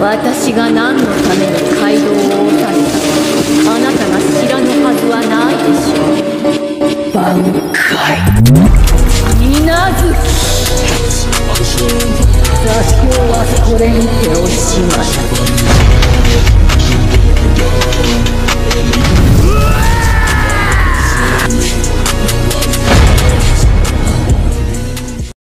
私が何のために街道を押たれたか。あなたが知らぬはずはないでしょう。挽回。稲月。座標はこれにておしまい。